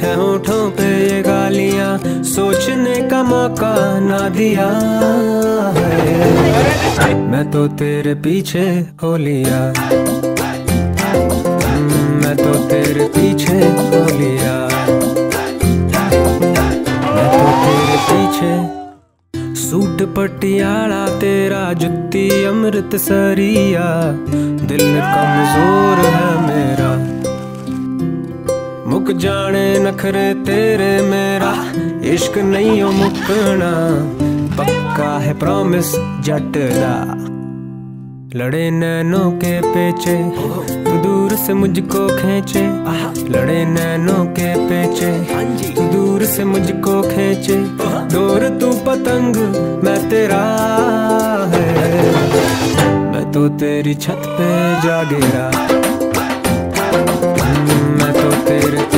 है होठों पे ये गालियाँ सोचने का मौका ना दिया है। मैं तो तेरे पीछे हो लिया। हम्म, मैं तो तेरे पीछे हो लिया। मैं तो तेरे पीछे सूट पटियाला तेरा जुत्ती अमृत सरिया दिल कमज़ोर है मेरा। नखरे तेरे मेरा इश्क नहीं हो मुकना पक्का है प्रॉमिस जट दा लड़े नैनों के पेचे तू दूर से मुझको खींचे लड़े नैनों के पेचे तू दूर से मुझको खींचे डोर तू पतंग मैं तेरा है मैं तो तेरी छत पे जा मैं तो तेरे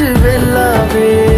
love it.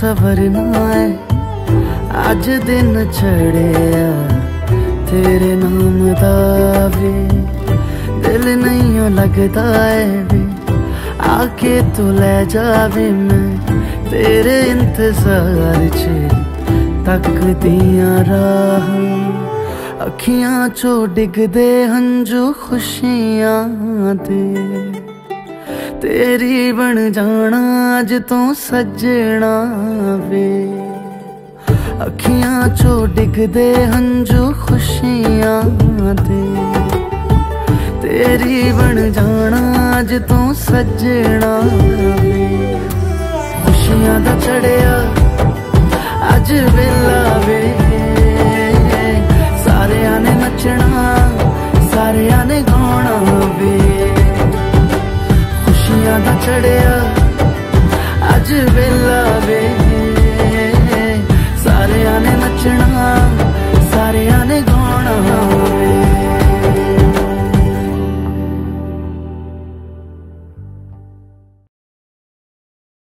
सबर है। अज दिन चढ़िया तेरे नाम दा वे। दिल नहीं लगता है वे। आके तू ले जावे मैं। तेरे इंतज़ार च तक दिया राह। अखियाँ चो डिगदे हंजू खुशियाँ दे। ਤੇਰੀ ਬਣ ਜਾਣਾ, ਅੱਜ ਤੂੰ ਸੱਜਣਾ ਵੇ। ਅੱਖੀਆਂ 'ਚੋਂ ਡਿੱਗਦੇ ਹੰਝੂ ਖੁਸ਼ੀਆਂ ਦੇ ਤੇਰੀ ਬਣ ਜਾਣਾ, ਅੱਜ ਤੂੰ ਸੱਜਣਾ ਵੇ। ਖੁਸ਼ੀਆਂ ਦਾ ਚੜਿਆ, ਅੱਜ ਵੇਲਾ